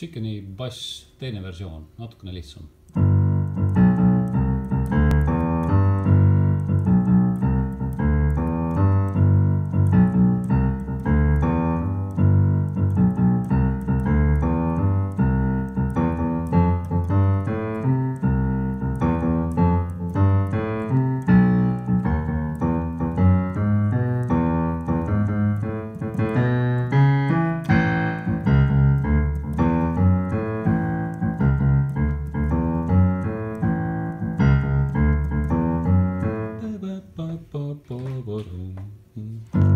Chickeni bass, teine versioon, natukene lihtsam ba ba ba